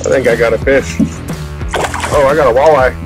I think I got a fish. Oh, I got a walleye.